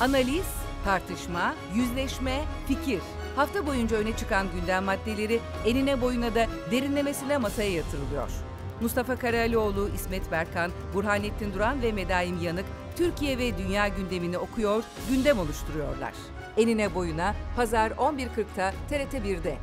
Analiz, tartışma, yüzleşme, fikir. Hafta boyunca öne çıkan gündem maddeleri enine boyuna da derinlemesine masaya yatırılıyor. Mustafa Karalioğlu, İsmet Berkan, Burhanettin Duran ve Medaim Yanık Türkiye ve dünya gündemini okuyor, gündem oluşturuyorlar. Enine boyuna pazar 11.40'ta TRT 1'de.